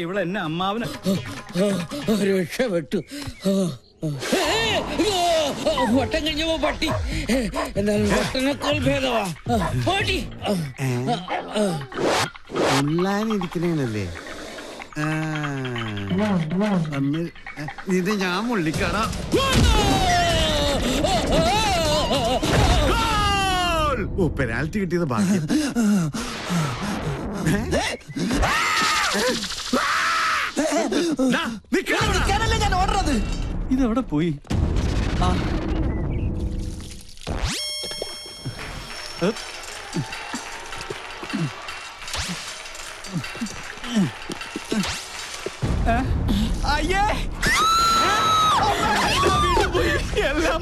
ഇവിടെ എന്നെ അമ്മാവന് രക്ഷപ്പെട്ടു. വട്ടം കഴിഞ്ഞപ്പോ പട്ടി. എന്നാലും വട്ടനേക്കാൾ ഭേദവാ. പട്ടി. ഉള്ളാനിരിക്കണേനല്ലേ ഇത് ഞാൻ മുള്ളിക്കട. ഓ പെനാൽറ്റി കിട്ടിയത് ഭാഗ്യം. ദാ, നിക്കടാ അവിടെ. ഇതെവിടെ പോയി? ആ.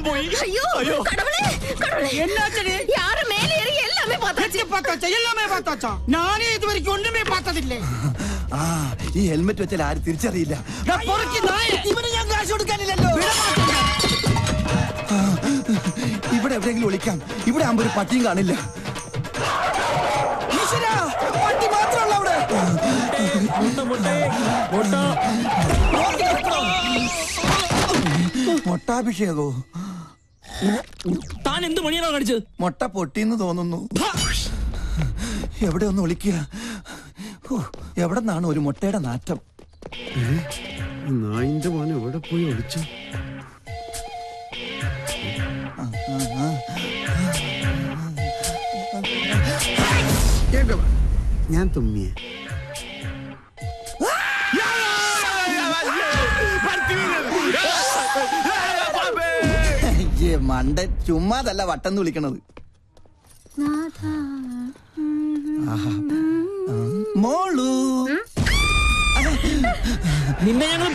എല്ലാം പോയി ஐயோ ஐயோ. கடவுளே கடவுளே என்னாச்சுடி யாரு மேலே ஏறி எல்லாமே பார்த்தாச்சு எட்டி பார்த்தாச்சா எல்லாமே பார்த்தாச்சா நானே இது வரைக்கும் ஒண்ணுமே பார்த்ததில்லை ആ ഈ ഹെൽമെറ്റ് വെച്ചാൽ ആരും തിരിച്ചറിയില്ല நான் பொறுக்கி நாயே ഇവന് ഞാൻ കാശ് കൊടുക്കാനില്ലല്ലോ ഇവിടെ എവിടെയെങ്കിലും ഒളിക്കാം ഇവിടെ ആകുമ്പോ ഒരു പട്ടിയും കാണില്ല ഈശ്വരാ, പട്ടി മാത്രമല്ല അവിടെ നോക്കി നടക്കണം. മൊട്ടാഭിഷേകോ താൻ എന്ത് മണിയാണോ കാണിച്ചത് മുട്ട പൊട്ടിന്ന് തോന്നുന്നു എവിടെ ഒന്ന് ഒളിക്കുക എവിടെ നിന്നാണ് ഒരു മുട്ടയുടെ നാറ്റം നായിന്റെ മോൻ എവിടെ പോയി ഒളിച്ചു? ഞാൻ തുമ്മിയ ഏ മണ്ടൻ ചുമ്മാതല്ല വട്ടം വിളിക്കണത്. മോളു. നിന്നെ ഞങ്ങൾ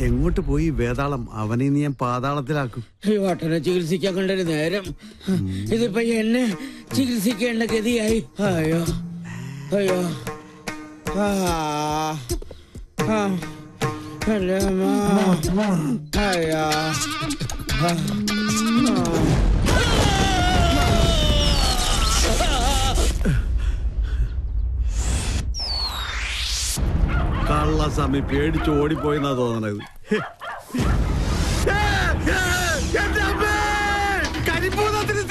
എങ്ങോട്ട് പോയി വേതാളം? അവനെ നീ ഞാൻ പാതാളത്തിലാക്കും. ഈ വട്ടനെ ചികിത്സിക്കാൻ കണ്ടൊരു നേരം. ഇതിപ്പോ എന്നെ ചികിത്സിക്കേണ്ട ഗതിയായി. അയ്യോ. അയ്യോ. ആ. ആ. അയ്യോ ആ. കള്ളസ്വാമി പേടിച്ച് ഓടിപ്പോയെന്നാ തോന്നണത് കരിപ്പൂതത്തിന്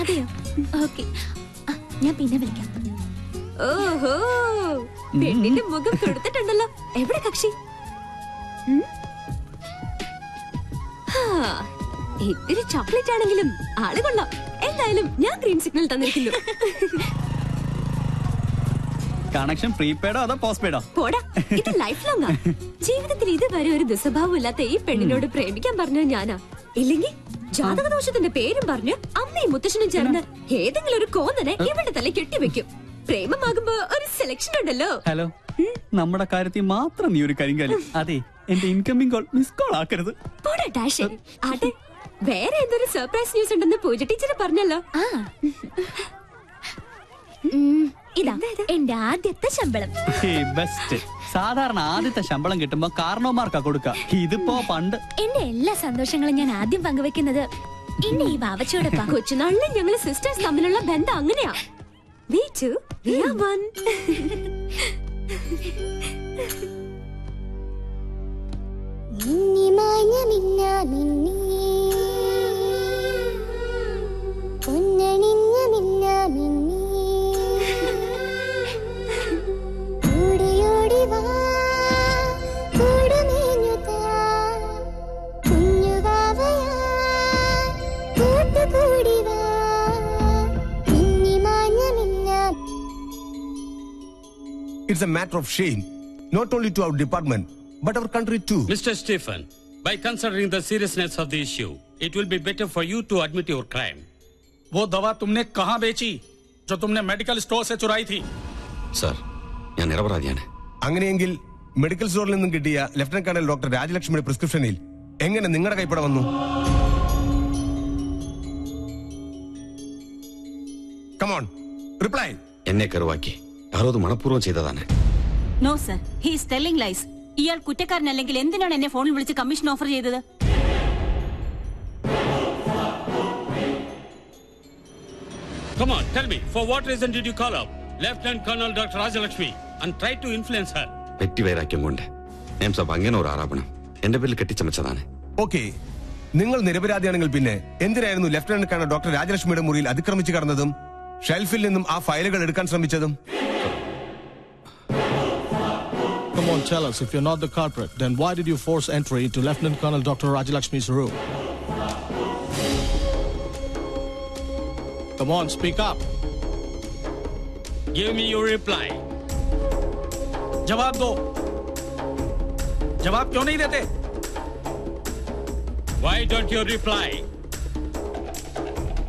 അതെയോ? ഓക്കെ. ഞാൻ പിന്നെ വിളിക്കാം. ഓഹോ. പെണ്ണിന്റെ മുഖം കൊടുത്തിട്ടുണ്ടല്ലോ എവിടെ കക്ഷി? ഇത്തിരി ചോക്ലേറ്റ് ആണെങ്കിലും ആൾ കൊള്ളാം. എന്തായാലും ഞാൻ ഗ്രീൻ സിഗ്നൽ തന്നിരിക്കുന്നു. കണക്ഷൻ പ്രീപെയ്ഡോ അതോ പോസ്റ്റ് പെയ്ഡോ പോടാ ഇത് ലൈഫ് ലോങ്ങാ ജീവിതത്തിൽ ഇതുവരെ ഒരു ദുസ്വഭാവം ഇല്ലാത്ത ഈ പെണ്ണിനോട് പ്രേമിക്കാൻ പറഞ്ഞ ഞാനാ. ഇല്ലെങ്കിൽ ജാതകദോഷത്തിന്റെ പേരും പറഞ്ഞ് അമ്മയും മുത്തശ്ശനും ചേർന്ന് ഏതെങ്കിലും ഒരു കോന്നനെ ഇവളുടെ തല കെട്ടിവെക്കും. പ്രേമമാകുമ്പോ ഒരു സെലക്ഷൻ ഉണ്ടല്ലോ. ഹലോ നമ്മുടെ കാര്യത്തിൽ മാത്രം നീ ഒരു കരിങ്കാലി അതെ എന്റെ ഇൻകമിംഗ് കോൾ മിസ് കോൾ ആക്കരുത്. പോടാ ഡാഷേ. ആട്ടെ വേറെ എന്തൊരു സർപ്രൈസ് ന്യൂസ് ഉണ്ടെന്ന് പൂജ ടീച്ചർ പറഞ്ഞല്ലോ. ഇതാ എന്റെ ആദ്യത്തെ ശമ്പളം. ബെസ്റ്റ് സാധാരണ ആദ്യത്തെ ശമ്പളം കിട്ടുമ്പോ കാരണവന്മാർക്കാ കൊടുക്ക. ഇതിപ്പോ പണ്ട്. എന്റെ എല്ലാ സന്തോഷങ്ങളും ഞാൻ ആദ്യം പങ്കുവെക്കുന്നത് എന്റെ ഈ വാവച്ചോടൊപ്പം. കൊച്ചുനാളിലെ ഞങ്ങൾ സിസ്റ്റേഴ്സ് തമ്മിലുള്ള ബന്ധം അങ്ങനെയാ. We two, we are one. ഓടിയോടി വാ കൂടുമേഞ്ഞു താ കുഞ്ഞുവാവയാ കൂട്ടുകൂടി വാ മിന്നിമാഞ്ഞ മിന്നാ It's a matter of shame, not only to our department, but our country too. Mr. Stephen, by considering the seriousness of the issue, it will be better for you to admit your crime. वो दवा तुमने कहाँ बेची जो तुमने medical store से चुराई थी സർ ഞാൻ നിരപരാധിയാണ് അങ്ങനെയെങ്കിൽ മെഡിക്കൽ സ്റ്റോറിൽ നിന്നും കിട്ടിയ ലഫ്റ്റനന്റ് കേണൽ ഡോക്ടർ രാജലക്ഷ്മിയുടെ പ്രിസ്ക്രിപ്ഷനിൽ എങ്ങനെ നിങ്ങളുടെ കൈപ്പട വന്നു കമോൺ റിപ്ലൈ എന്നെ കരുവാക്കി ആരോ അത് മനഃപൂർവ്വം ചെയ്തതാണ് no sir he's telling lies ഇയാൾ കുറ്റക്കാരനല്ലെങ്കിൽ എന്തിനാണ് എന്നെ ഫോണിൽ വിളിച്ച് കമ്മീഷൻ ഓഫർ ചെയ്തത് Come on, tell me, for what reason did you call up Lieutenant Colonel Dr. Rajalakshmi and try to influence her? വ്യക്തിവൈരാഗ്യം കൊണ്ട് നേം സാബ് അങ്ങനെ ഒരു ആരോപണം എന്റെ പേരിൽ കെട്ടിച്ചമച്ചതാണ് ഓക്കെ നിങ്ങൾ നിരപരാധിയാണെങ്കിൽ പിന്നെ എന്തിനായിരുന്നു ലഫ്റ്റനന്റ് കേണൽ ഡോക്ടർ രാജലക്ഷ്മിയുടെ മുറിയിൽ അതിക്രമിച്ച് കടന്നതും ഷെൽഫിൽ നിന്നും ആ ഫയലുകൾ എടുക്കാൻ ശ്രമിച്ചതും Come on, tell us. If you're not the culprit, then why did you force entry into Lieutenant Colonel Dr. Rajalakshmi's room? Come on, speak up. Give me your reply. Jawab do. Jawab क्यों nahi dete. Why don't you reply?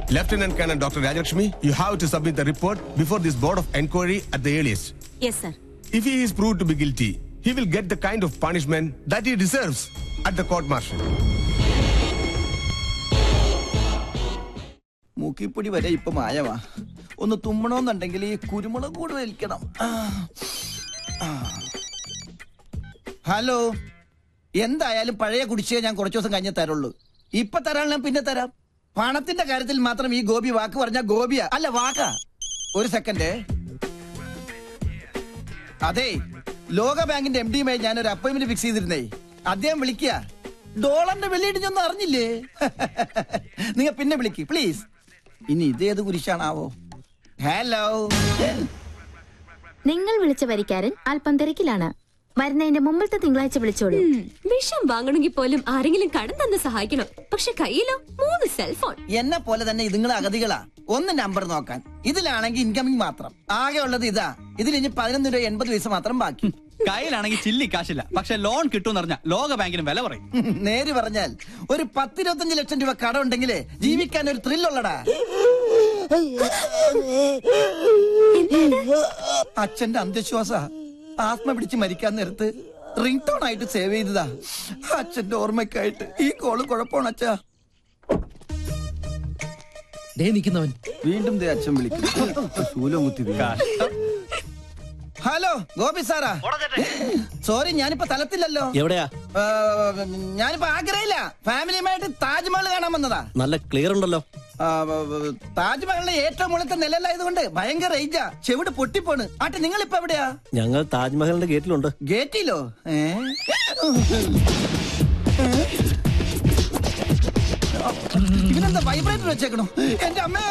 Lieutenant Colonel Dr. Rajakshmi? you have to submit the report before this board of inquiry at the earliest. Yes, sir. If he is proved to be guilty, he will get the kind of punishment that he deserves at the court martial. മൂക്കിപ്പൊടി വരെ ഇപ്പൊ മായവാ ഒന്ന് തുമ്മണമെന്നുണ്ടെങ്കിൽ ഈ കുരുമുളക് കൂടെ വലിക്കണം. Hello എന്തായാലും പഴയ കുടിച്ചേ ഞാൻ കുറച്ചു ദിവസം കഴിഞ്ഞേ തരുള്ളൂ. ഇപ്പൊ തരാൻ ഞാൻ പിന്നെ തരാം. പണത്തിന്റെ കാര്യത്തിൽ മാത്രം ഈ ഗോപി വാക്ക് പറഞ്ഞ ഗോപിയാ. അല്ല വാക്കാ. ഒരു സെക്കൻഡ്. അതെ ലോക ബാങ്കിന്റെ എം ഡിയുമായി ഞാൻ ഒരു അപ്പോയിന്റ്മെന്റ് ഫിക്സ് ചെയ്തിരുന്നേ. അദ്ദേഹം വിളിക്കുക ഡോളറിന്റെ വെള്ളിയിടിഞ്ഞൊന്നും അറിഞ്ഞില്ലേ? നിങ്ങൾ പിന്നെ വിളിക്ക് പ്ലീസ്. ഇനി ഇതേത് കുരിശാണാവോ? ഹലോ നിങ്ങൾ വിളിച്ച വരിക്കാരൻ അല്പം തിരക്കിലാണ്. വരുന്നതിന്റെ മുമ്പത്തെ തിങ്കളാഴ്ച വിളിച്ചോളൂ. വിഷം വാങ്ങണമെങ്കിൽ പോലും ആരെങ്കിലും കടം തന്ന് സഹായിക്കണം. പക്ഷെ കയ്യിലോ? മൂന്ന് സെൽഫോൺ എന്നെ പോലെ തന്നെ ഇതുങ്ങൾ അഗതികളാ. ഒന്ന് നമ്പർ നോക്കാൻ. ഇതിലാണെങ്കിൽ ഇൻകമിംഗ് മാത്രം. ആകെ ഉള്ളത് ഇതാ. ഇതിൽ ഇനി പതിനൊന്ന് രൂപ എൺപത് പൈസ മാത്രം ബാക്കി. കയ്യിലാണെങ്കിൽ ചില്ലി കാശില്ല. പക്ഷെ ലോൺ കിട്ടും പറഞ്ഞ ലോക ബാങ്കിന് വില പറയും നേര് പറഞ്ഞാൽ ഒരു പത്തിരുപത്തഞ്ച് ലക്ഷം രൂപ കടം ഉണ്ടെങ്കിലേ ജീവിക്കാൻ ഒരു ത്രില്ലുള്ളടാ അച്ഛന്റെ അന്ധവിശ്വാസ ആത്മ പിടിച്ച് മരിക്കാൻ നേരത്ത് റിംഗ് ടോൺ ആയിട്ട് സേവ് ചെയ്തതാ. അച്ഛന്റെ ഓർമ്മയ്ക്കായിട്ട് ഈ കോൾ കുഴപ്പമാണ് അച്ഛാ. ദേ നിൽക്കുന്നവൻ വീണ്ടും ദേ അച്ഛൻ വിളിക്കും ശൂലം കുത്തി. Hello Gopi Sarah. സോറി ഞാനിപ്പോ തലത്തില്ലല്ലോ. എവിടെയാ? ഞാനിപ്പോ ആഗ്രഹില്ല ഫാമിലിയുമായിട്ട് താജ്മഹൽ കാണാൻ വന്നതാ. നല്ല ക്ലിയർ ഉണ്ടല്ലോ. താജ്മഹലിന്റെ ഏറ്റവും മുകളിലത്തെ നിലയിലായതുകൊണ്ട് ഭയങ്കര റേഞ്ചാ ചെവിട് പൊട്ടിപ്പോണ്. ആട്ടെ നിങ്ങൾ ഇപ്പൊ എവിടെയാ? ഞങ്ങൾ താജ്മഹലിന്റെ ഗേറ്റിലുണ്ട്. ഗേറ്റിലോ? ഇവനെന്താ വൈബ്രേറ്റർ വെച്ചേക്കണോ? എന്റെ അമ്മേ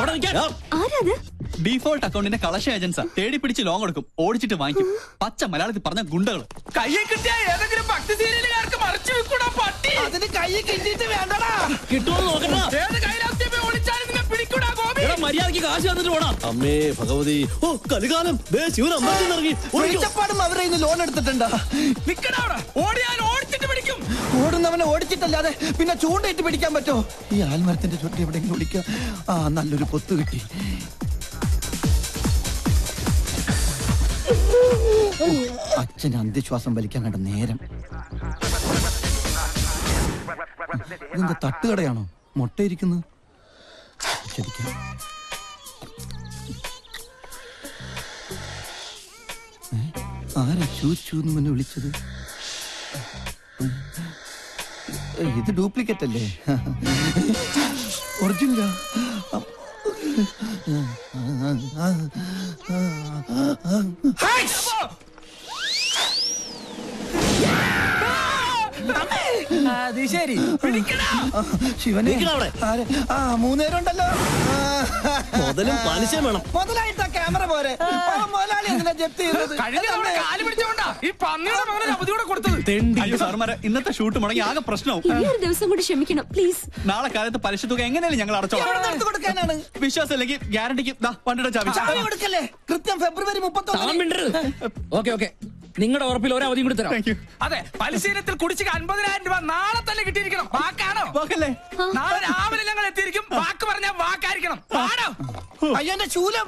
ആരാത്? ഡീഫോൾട്ട് അക്കൗണ്ടിന്റെ കളക്ഷൻ ഏജൻസാ തേടി പിടിച്ച് ലോൺ കൊടുക്കും ഓടിച്ചിട്ട് വാങ്ങിക്കും. പച്ച മലയാളത്തിൽ പറഞ്ഞ ഗുണ്ടകൾ കയ്യെ കിട്ടിയ ഏതെങ്കിലും ഭക്തി സീരിയലുകാർക്ക് മറിച്ചു വെക്കൂടാ പട്ടി. അതിന് കൈ കിട്ടിയിട്ട് വേണ്ടടാ. കിട്ടുമോ നോക്കട്ടാ ഏത് കൈലാസ്യമേ ഒളിച്ചാലും നിന്നെ പിടിക്കൂടാ ഗോപി. മര്യാദയ്ക്ക് കാശ് തന്നിട്ട് പോടാ. അമ്മേ ഭഗവതി. ഓ കലികാലം. ദേ ശിവൻ അമ്പലത്തിൽ ഇറങ്ങി. ലോൺ എടുത്തിട്ടുണ്ടാ. നിക്കടാ ഓടിയാൽ ഓടിച്ചിട്ട് പിടിക്കും. ഓടുന്നവനെ ഓടിച്ചിട്ടല്ലാതെ പിന്നെ ചൂണ്ടയിട്ട് പിടിക്കാൻ പറ്റോ? ഈ ആൽമരത്തിന്റെ ചുറ്റി എവിടെയെങ്കിലും ഓടിക്കാം ആ നല്ലൊരു പൊത്ത് കിട്ടി. അച്ഛന് അന്ത്യശ്വാസം വലിക്കാൻ കണ്ട നേരം നിന്റെ തട്ടുകടയാണോ മുട്ടയിരിക്കുന്നത്? ആരാ ചൂ എന്ന് മുന്നെ വിളിച്ചത് ഇത് ഡ്യൂപ്ലിക്കേറ്റ് അല്ലേ ഒറിജിനലാ അത് ശരി. ശിവനെ. ആ മൂന്നേരം ഉണ്ടല്ലോ മുതലും പലിശയും വേണം. മുതലായിട്ടാ ക്യാമറ പോരെ മുതലാളി എന്തിനാ ജപ്തി ചെയ്തത്. ഇന്നത്തെ ഷൂട്ട് മുടങ്ങി ആകെ പ്രശ്നവും. ഒരു ദിവസം കൂടി ക്ഷമിക്കണം പ്ലീസ്. നാളെ കാലത്ത് പലിശ തുക എങ്ങനെയാലും ഞങ്ങൾ അടച്ചോ അടച്ചോളാം കൊടുക്കാനാണ്? വിശ്വാസം അല്ലെങ്കിൽ ഗ്യാരണ്ടിക്ക് വണ്ടിയുടെ ചാവി. ചാവി കൊടുക്കല്ലേ? കൃത്യം ഫെബ്രുവരി മുപ്പത്തൊന്ന് ഓക്കെ ഓക്കെ. നിങ്ങളുടെ ഉറപ്പിൽ ഒരു അവധിയും കൂടി തരാം. അതെ പലിശീലത്തിൽ കുടിശ്ശിക അൻപതിനായിരം രൂപ നാളെ തന്നെ കിട്ടിയിരിക്കണം. വാക്കാണോ? നാളെ രാവിലെ ഞങ്ങൾ എത്തിയിരിക്കും. വാക്ക് പറഞ്ഞ വാക്കായിരിക്കണം. ആണോ അയ്യോ എന്റെ ശൂലം.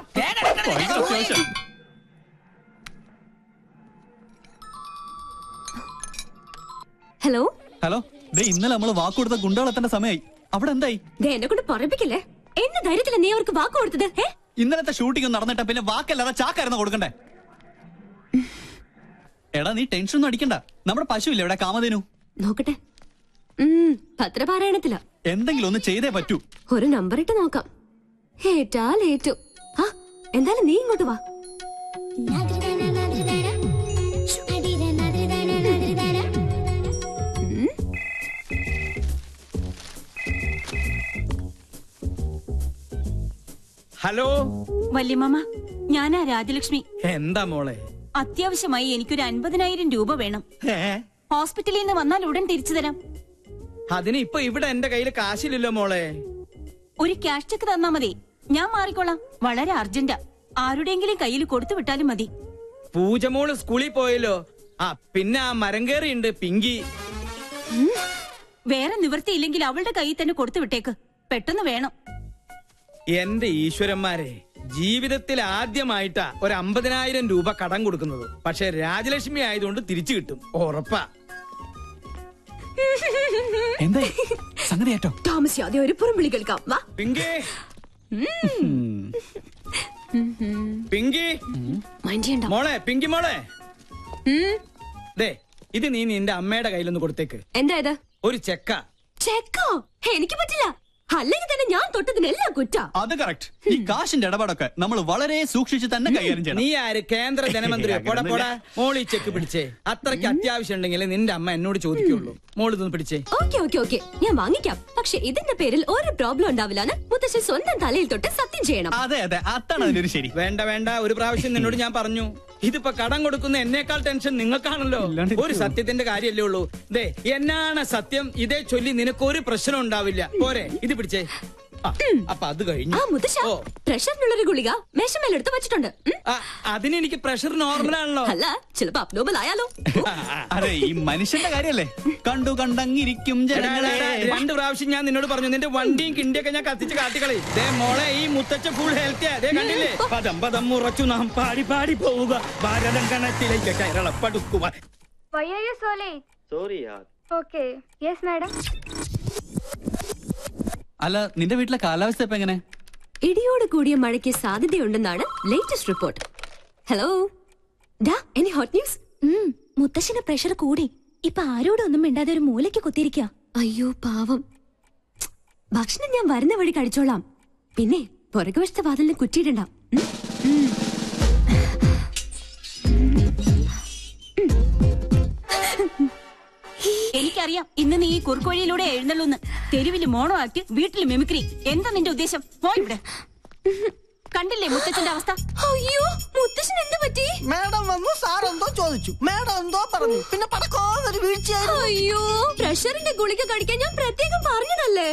ഹലോ? ഹലോ? ദേ ഇന്നലെ നമ്മൾ വാക്ക് കൊടുത്ത ഗുണ്ടകളെത്തേണ്ട സമയമായി അവിടെ എന്തായി? ദേ എന്നെ കൊണ്ട് പറയിപ്പിക്കല്ലേ? എന്റെ ധൈര്യത്തില നീ അവർക്ക് വാക്ക് കൊടുത്തത് ഇന്നലത്തെ ഷൂട്ടിംഗ് നടന്നിട്ട് നടന്നിട്ട പിന്നെ വാക്കല്ലാതെ ചാക്കായിരുന്നു കൊടുക്കണ്ടേ? എടാ നീ ടെൻഷൻ ഒന്നും അടിക്കണ്ട. നമ്മുടെ പശു ഇല്ലേ ഇവിടെ? കാമതേനു നോക്കട്ടെ. പത്രപാരായണത്തില. എന്തെങ്കിലും ഒന്ന് ചെയ്തേ പറ്റൂ. ഒരു നമ്പർ ഇട്ട് നോക്കാം. ഏറ്റാൽ ഏറ്റു ആ എന്തായാലും നീ ഇങ്ങോട്ട് വാ. ഹലോ. വല്യമ്മ ഞാനാ രാജലക്ഷ്മി. എന്താ മോളെ? അത്യാവശ്യമായി എനിക്കൊരു അൻപതിനായിരം രൂപ വേണം. ഹോസ്പിറ്റലിൽ നിന്ന് വന്നാൽ ഉടൻ തിരിച്ചു തരാം. അതിന് ഇപ്പൊ ഇവിടെ എന്റെ കയ്യിൽ കാശില്ലല്ലോ മോളെ. ഒരു ക്യാഷ് ചെക്ക് തന്നാ മതി. ഞാൻ മാറിക്കോളാം. വളരെ അർജന്റാ. ആരുടെയെങ്കിലും കയ്യിൽ കൊടുത്തു വിട്ടാലും മതി. പൂജമോൾ സ്കൂളിൽ പോയല്ലോ. ആ പിന്നെ ആ മരം കയറിയുണ്ട് പിങ്കി. വേറെ നിവൃത്തിയില്ലെങ്കിൽ അവളുടെ കയ്യിൽ തന്നെ കൊടുത്തു വിട്ടേക്ക്. പെട്ടെന്ന് വേണം. എന്റെ ഈശ്വരന്മാരെ ജീവിതത്തിൽ ആദ്യമായിട്ടാ ഒരു അമ്പതിനായിരം രൂപ കടം കൊടുക്കുന്നത്. പക്ഷെ രാജലക്ഷ്മി ആയതുകൊണ്ട് തിരിച്ചു കിട്ടും. ഉറപ്പാ. എന്താ? സംഗതി ഏറ്റോ താമസിയാതെ ഒരു പുറംവിളി കേൾക്കാം. വാ. പിങ്കി. പിങ്കി. മൈൻഡ് ചെയ്യണ്ട. മോളെ പിങ്കി മോളെ. ദേ ഇത് നീ നിന്റെ അമ്മയുടെ കയ്യിലൊന്ന് കൊടുത്തേക്ക്. എന്താ ഇത്? ഒരു ചെക്ക. ചെക്കോ? എനിക്ക് പറ്റില്ല. അല്ലെങ്കിൽ തന്നെ ഞാൻ തൊട്ടതിനെല്ലാം കുറ്റ. അത് കറക്റ്റ് ഈ കാശിന്റെ ഇടപാടൊക്കെ നമ്മൾ വളരെ സൂക്ഷിച്ച് തന്നെ കൈകാര്യം ചെയ്യണം. നീ ആര്? കേന്ദ്ര പോടാ പോടാ. മോളി ചെക്ക് പിടിച്ചേ. അത്രയ്ക്ക് അത്യാവശ്യം ഉണ്ടെങ്കിൽ നിന്റെ അമ്മ എന്നോട് ചോദിക്കുള്ളൂ മോൾ ഇതൊന്ന് പിടിച്ചേ. Okay okay okay. ഞാൻ വാങ്ങിക്കാം. പക്ഷെ ഇതിന്റെ പേരിൽ ഒരു പ്രോബ്ലം ഉണ്ടാവില്ലാന്ന് മുത്തശ്ശൻ സ്വന്തം തലയിൽ തൊട്ട് സത്യം ചെയ്യണം. അതെ അതെ. അതാണ് അതിനൊരു ശരി. വേണ്ട വേണ്ട. ഒരു പ്രാവശ്യം നിന്നോട് ഞാൻ പറഞ്ഞു. ഇതിപ്പോ കടം കൊടുക്കുന്ന എന്നേക്കാൾ ടെൻഷൻ നിങ്ങൾക്കാണല്ലോ. ഒരു സത്യത്തിന്റെ കാര്യമല്ലേ ഉള്ളൂ. ദേ എന്നാണ് സത്യം? ഇതേ ചൊല്ലി നിനക്കൊരു പ്രശ്നം ഉണ്ടാവില്ല. പോരെ ഇത് പിടിച്ചേ. അപ്പൊ അത് കഴിഞ്ഞു. ആ മുത്തശ്ശ പ്രഷറിനുള്ളൊരു ഗുളിക മേശമേലെടുത്ത് വെച്ചിട്ടുണ്ട്. അതിന് എനിക്ക് പ്രഷർ നോർമലാണല്ലോ അല്ല ചിലപ്പോ അബ്നോർമൽ ആയാലോ? അതെ ഈ മനുഷ്യന്റെ കാര്യല്ലേ? കണ്ടു കണ്ടങ്ങിരിക്കും ജനങ്ങളെ. രണ്ട് പ്രാവശ്യം ഞാൻ നിന്നോട് പറഞ്ഞു നിന്റെ വണ്ടിയും കിണ്ടിയൊക്കെ ഞാൻ കത്തിച്ച് കാട്ടിക്കളി. ദേ മോളെ ഈ മുത്തച്ഛ ഫുൾ ഹെൽത്തിയാ ദേ കണ്ടില്ലേ? പദം പദം ഉറച്ചു നാം പാടി പാടി പോവുക. ഭാരതം കണത്തിലേക്ക് so late? Sorry okay yes madam. അല്ല നിന്റെ വീട്ടിലെ കാലാവസ്ഥ ഇപ്പൊ എങ്ങനെ? ഇടിയോട് കൂടിയ മഴയ്ക്ക് സാധ്യതയുണ്ടെന്നാണ് ലേറ്റസ്റ്റ് റിപ്പോർട്ട് ഹലോ ഡാ എനി ഹോട്ട് ന്യൂസ് മുത്തശ്ശന് പ്രഷർ കൂടി. ഇപ്പൊ ആരോടും ഒന്നും മിണ്ടാതെ ഒരു മൂലയ്ക്ക് കുത്തിയിരിക്കുക അയ്യോ പാവം. ഭക്ഷണം ഞാൻ വരുന്ന വഴി കഴിച്ചോളാം. പിന്നെ പുറകുവശത്തെ വാതിലിന് കുറ്റിയിടണ്ട. എനിക്കറിയാം ഇന്ന് നീ ഈ കുറുക്കുവഴിയിലൂടെ എഴുന്നള്ളൂന്ന്. തെരുവിൽ മോണോ ആക്ട് വീട്ടിൽ മെമിക്രി. എന്താ നിന്റെ ഉദ്ദേശം? പോയിവിടെ കണ്ടില്ലേ മുത്തച്ഛന്റെ അവസ്ഥ? അയ്യോ മുത്തച്ഛൻ എന്ത് പറ്റി? മാഡം വന്നു സാർ എന്തോ ചോദിച്ചു. മാഡം എന്തോ പറഞ്ഞു. പിന്നെ പടക്കോന്നൊരു വീഴ്ചയായിരുന്നു. അയ്യോ പ്രഷറിന്റെ ഗുളിക കഴിക്കാൻ ഞാൻ പ്രത്യേകം പറഞ്ഞതല്ലേ?